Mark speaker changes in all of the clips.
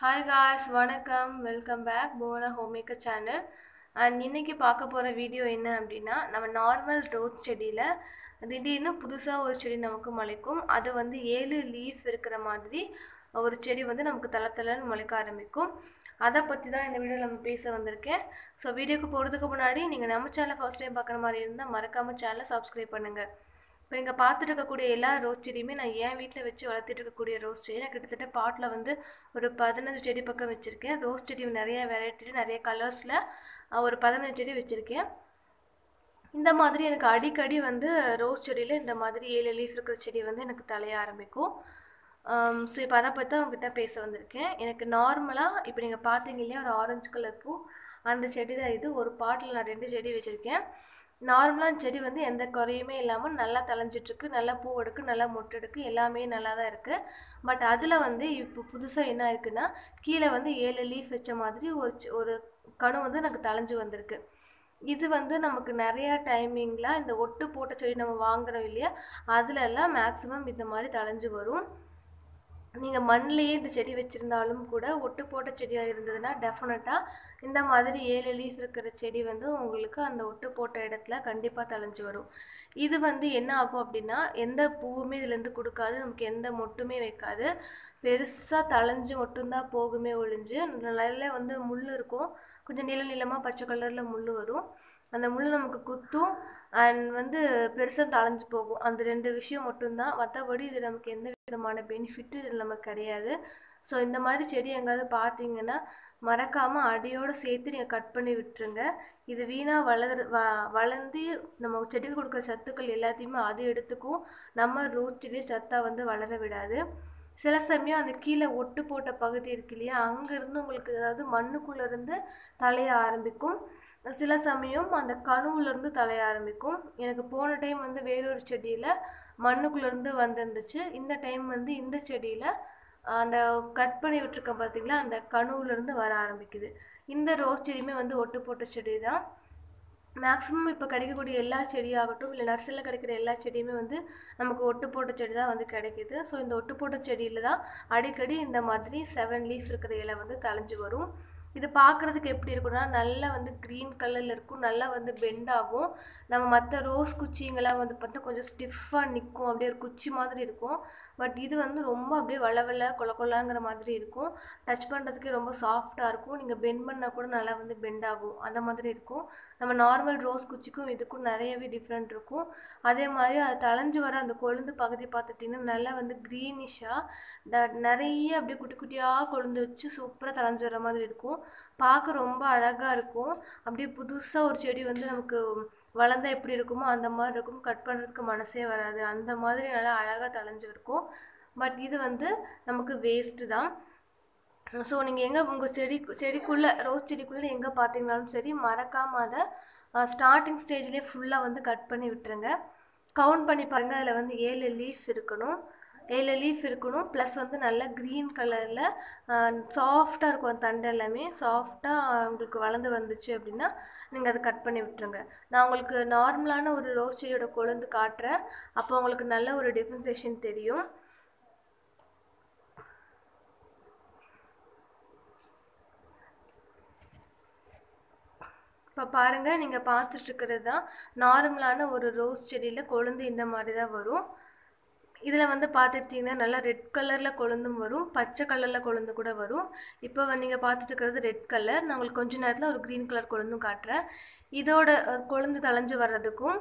Speaker 1: Hi guys வணக்கம். Welcome back Bhuvana homemaker channel and இன்னைக்கு பார்க்க போகிற வீடியோ என்ன அப்படின்னா நம்ம நார்மல் ரோஸ் செடியில் திடீர்னு புதுசாக ஒரு செடி நமக்கு முளைக்கும். அது வந்து ஏழு லீஃப் இருக்கிற மாதிரி ஒரு செடி வந்து நமக்கு தளத்தலன்னு முளைக்க ஆரம்பிக்கும். அதை பற்றி தான் இந்த வீடியோவில் நம்ம பேச வந்திருக்கேன். ஸோ வீடியோக்கு போகிறதுக்கு முன்னாடி நீங்கள் நம்ம சேனலை ஃபஸ்ட் டைம் பார்க்குற மாதிரி இருந்தால் மறக்காமல் சேனலை சப்ஸ்கிரைப் பண்ணுங்கள் இப்போ நீங்கள் பார்த்துட்டு இருக்கக்கூடிய எல்லா ரோஸ் செடியுமே நான் என் வீட்டில் வச்சு வளர்த்துட்டு இருக்கக்கூடிய ரோஸ் செடி. நான் கிட்டத்தட்ட பாட்டில் வந்து ஒரு பதினஞ்சு செடி பக்கம் வச்சுருக்கேன். ரோஸ் செடி நிறைய வெரைட்டி நிறைய கலர்ஸில் ஒரு பதினஞ்சு செடி வச்சுருக்கேன். இந்த மாதிரி எனக்கு அடிக்கடி வந்து ரோஸ் செடியில் இந்த மாதிரி ஏழு லீஃப் இருக்கிற செடி வந்து எனக்கு தலைய ஆரம்பிக்கும். ஸோ இப்போ அதை பற்றி உங்ககிட்ட பேச வந்திருக்கேன். எனக்கு நார்மலாக இப்போ நீங்கள் பார்த்தீங்க இல்லையா ஒரு ஆரஞ்சு கலர் பூ. அந்த செடி தான் இது. ஒரு பாட்டில் நான் ரெண்டு செடி வச்சுருக்கேன். நார்மலாக செடி வந்து எந்த குறையுமே இல்லாமல் நல்லா தளைஞ்சிட்ருக்கு நல்லா பூ எடுக்கு நல்லா மொட்டு எடுக்கு எல்லாமே நல்லா தான் இருக்குது பட் அதில் வந்து இப்போ புதுசாக என்ன இருக்குன்னா கீழே வந்து ஏழு லீஃப் வச்ச மாதிரி ஒரு ஒரு கணு வந்து எனக்கு தளைஞ்சு வந்திருக்கு. இது வந்து நமக்கு நிறையா டைமிங்கில் இந்த ஒட்டு போட்ட செடி நம்ம வாங்குறோம் இல்லையா அதுலெல்லாம் மேக்ஸிமம் இந்த மாதிரி தளைஞ்சு வரும். நீங்கள் மண்ணிலேயே இந்த செடி வச்சுருந்தாலும் கூட ஒட்டு போட்ட செடியாக இருந்ததுன்னா டெஃபினட்டாக இந்த மாதிரி ஏழு லீஃப் இருக்கிற செடி வந்து உங்களுக்கு அந்த ஒட்டு போட்ட இடத்துல கண்டிப்பாக தழைஞ்சு வரும். இது வந்து என்ன ஆகும் அப்படின்னா எந்த பூவுமே இதுலேருந்து கொடுக்காது நமக்கு எந்த மொட்டுமே வைக்காது. பெருசாக தழைஞ்சு மட்டும்தான் போகுமே ஒழிஞ்சு நல்ல வந்து முள் இருக்கும். கொஞ்சம் நீள நீளமாக பச்சை கலரில் முள் வரும். அந்த முள் நமக்கு குத்தும் அண்ட் வந்து பெருசாக தளைஞ்சு போகும். அந்த ரெண்டு விஷயம் மட்டும்தான். மற்றபடி இது நமக்கு எந்த விதமான பெனிஃபிட்டும் இதில் நமக்கு கிடையாது. ஸோ இந்த மாதிரி செடி எங்காவது பார்த்தீங்கன்னா மறக்காமல் அடியோடு சேர்த்து நீங்கள் கட் பண்ணி விட்டுருங்க. இது வீணாக வளர் வ வளர்ந்து நம்ம செடிக்கு கொடுக்குற சத்துக்கள் எல்லாத்தையுமே அது எடுத்துக்கும். நம்ம ரூட் செடி சத்தாக வந்து வளர விடாது. சில சமயம் அந்த கீழே ஒட்டு போட்ட பகுதி இருக்கு இல்லையா? அங்கேருந்து உங்களுக்கு அதாவது மண்ணுக்குள்ளேருந்து தலைய ஆரம்பிக்கும். சில சமயம் அந்த கணுவுலேருந்து தலைய ஆரம்பிக்கும். எனக்கு போன டைம் வந்து வேறொரு செடியில் மண்ணுக்குள்ளேருந்து வந்துருந்துச்சு. இந்த டைம் வந்து இந்த செடியில் அந்த கட் பண்ணி விட்டுருக்கேன் பார்த்தீங்களா அந்த கணுவுலேருந்து வர ஆரம்பிக்குது. இந்த ரோஸ் செடியுமே வந்து ஒட்டு போட்ட செடி தான் மேக்ஸிமம் இப்போ கிடைக்கக்கூடிய எல்லா செடியாகட்டும் இல்லை நர்சரியில் கிடைக்கிற எல்லா செடியுமே வந்து நமக்கு ஒட்டு போட்ட செடி தான் வந்து கிடைக்கிது. ஸோ இந்த ஒட்டு போட்ட செடியில் தான் அடிக்கடி இந்த மாதிரி செவன் லீஃப் இருக்கிற இலை வந்து தளைஞ்சு வரும். இது பார்க்குறதுக்கு எப்படி இருக்குன்னா நல்லா வந்து க்ரீன் கலரில் இருக்கும். நல்லா வந்து பெண்ட் ஆகும். நம்ம மற்ற ரோஸ் குச்சிங்கெல்லாம் வந்து பார்த்தா கொஞ்சம் ஸ்டிஃபாக நிற்கும் அப்படியே ஒரு குச்சி மாதிரி இருக்கும். பட் இது வந்து ரொம்ப அப்படியே வள வள கொல கொலாங்கிற மாதிரி இருக்கும். டச் பண்ணுறதுக்கே ரொம்ப சாஃப்டாக இருக்கும். நீங்கள் பெண்ட் பண்ணால் கூட நல்லா வந்து பெண்ட் ஆகும். அந்த மாதிரி இருக்கும். நம்ம நார்மல் ரோஸ் குச்சிக்கும் இதுக்கும் நிறையவே டிஃப்ரெண்ட் இருக்கும். அதே மாதிரி அது தளைஞ்சு வர அந்த கொழுந்து பகுதி பார்த்துட்டிங்கன்னா நல்லா வந்து க்ரீனிஷாக நிறைய அப்படியே குட்டி குட்டியாக கொழுந்து வச்சு சூப்பராக தளைஞ்சு வர மாதிரி இருக்கும். பார்க்க ரொம்ப அழகாக இருக்கும். அப்படியே புதுசாக ஒரு செடி வந்து நமக்கு வளர்ந்தா எப்படி இருக்குமோ அந்த மாதிரி இருக்கும். கட் பண்ணுறதுக்கு மனசே வராது. அந்த மாதிரி நல்லா அழகாக தளைஞ்சு இருக்கும் பட் இது வந்து நமக்கு வேஸ்ட்டு தான். ஸோ நீங்கள் எங்கே உங்கள் செடி செடிக்குள்ளே ரோஸ் செடிக்குள்ளே எங்கே பார்த்தீங்கனாலும் சரி மறக்காமல் அதை ஸ்டார்டிங் ஸ்டேஜ்லேயே ஃபுல்லாக வந்து கட் பண்ணி விட்டுருங்க. கவுண்ட் பண்ணி பாருங்கள் அதில் வந்து ஏழு லீஃப் இருக்கணும். ஏழு லீஃப் இருக்கணும். ப்ளஸ் வந்து நல்லா க்ரீன் கலரில் சாஃப்டாக இருக்கும் அந்த தண்டு எல்லாமே. சாஃப்டாக உங்களுக்கு வளர்ந்து வந்துச்சு அப்படின்னா நீங்கள் அதை கட் பண்ணி விட்டுருங்க. நான் உங்களுக்கு நார்மலான ஒரு ரோஸ் செடியோட கொழுந்து காட்டுறேன். அப்போ உங்களுக்கு நல்ல ஒரு டிஃப்ரென்சேஷன் தெரியும். இப்போ பாருங்கள் நீங்கள் பார்த்துட்ருக்கிறது தான் நார்மலான ஒரு ரோஸ் செடியில் கொழுந்து இந்த மாதிரி தான் வரும். இதில் வந்து பார்த்துட்டிங்கன்னா நல்லா ரெட் கலரில் கொழுந்தும் வரும். பச்சை கலரில் கொழுந்து கூட வரும். இப்போ வந்து நீங்கள் பார்த்துட்டு இருக்கிறது ரெட் கலர் நான் உங்களுக்கு கொஞ்ச நேரத்தில் ஒரு க்ரீன் கலர் கொழுந்தும் காட்டுறேன். இதோட கொழுந்து தளைஞ்சு வர்றதுக்கும்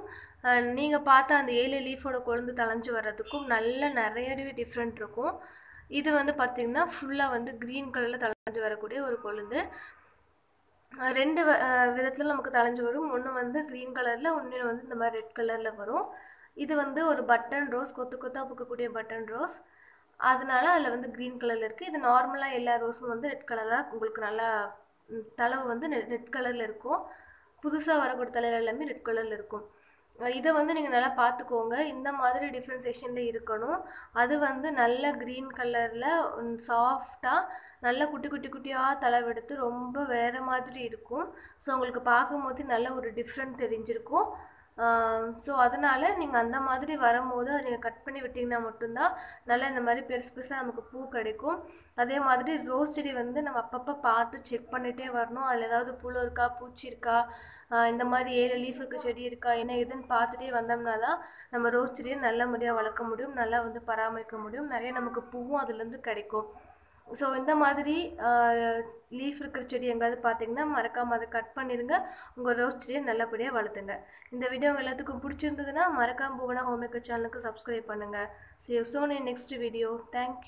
Speaker 1: நீங்கள் பார்த்த அந்த ஏழு லீஃபோட கொழுந்து தளைஞ்சு வர்றதுக்கும் நல்ல நிறையவே டிஃப்ரெண்ட் இருக்கும். இது வந்து பார்த்திங்கன்னா ஃபுல்லாக வந்து க்ரீன் கலரில் தளைஞ்சு வரக்கூடிய ஒரு கொழுந்து. ரெண்டு விதத்தில் நமக்கு தளைஞ்சு வரும். ஒன்று வந்து க்ரீன் கலரில் ஒன்று வந்து இந்த மாதிரி ரெட் கலரில் வரும். இது வந்து ஒரு பட்டன் ரோஸ் கொத்து கொத்தாக பூக்கக்கூடிய பட்டன் ரோஸ் அதனால அதில் வந்து க்ரீன் கலரில் இருக்குது இது நார்மலாக எல்லா ரோஸும் வந்து ரெட் கலராக உங்களுக்கு நல்லா தளவு வந்து ரெட் கலரில் இருக்கும். புதுசாக வரக்கூடிய தலைவர் எல்லாமே ரெட் கலரில் இருக்கும். இதை வந்து நீங்கள் நல்லா பார்த்துக்கோங்க இந்த மாதிரி டிஃப்ரென்சேஷனில் இருக்கணும். அது வந்து நல்ல க்ரீன் கலரில் சாஃப்டாக நல்ல குட்டி குட்டி குட்டியாக தளவெடுத்து ரொம்ப வேறு மாதிரி இருக்கும். ஸோ உங்களுக்கு பார்க்கும்போது நல்ல ஒரு டிஃப்ரெண்ட் தெரிஞ்சிருக்கும். ஸோ அதனால் நீங்கள் அந்த மாதிரி வரும்போது அதை நீங்கள் கட் பண்ணி விட்டிங்கன்னா மட்டும்தான் நல்லா இந்த மாதிரி பெருசு பெருசாக நமக்கு பூ கிடைக்கும். அதே மாதிரி ரோஸ் செடி வந்து நம்ம அப்பப்போ பார்த்து செக் பண்ணிகிட்டே வரணும். அதில் ஏதாவது புழு இருக்கா பூச்சி இருக்கா இந்த மாதிரி ஏழு லீஃப் இருக்க செடி இருக்கா என்ன இதுன்னு பார்த்துட்டே வந்தோம்னா தான் நம்ம ரோஸ் செடியை நல்ல முறையாக வளர்க்க முடியும். நல்லா வந்து பராமரிக்க முடியும். நிறைய நமக்கு பூவும் அதுலேருந்து கிடைக்கும். ஸோ இந்த மாதிரி லீஃப் இருக்கிற செடி எங்கேயாவது பார்த்தீங்கன்னா மறக்காமல் அதை கட் பண்ணிடுங்க உங்கள் ரோஸ் செடியை நல்லபடியாக வளர்த்துங்க. இந்த வீடியோ எல்லாத்துக்கும் பிடிச்சிருந்ததுன்னா மறக்காம புவனா ஹோமேக்கர் சேனலுக்கு சப்ஸ்கிரைப் பண்ணுங்கள் see you soon in video video. Thank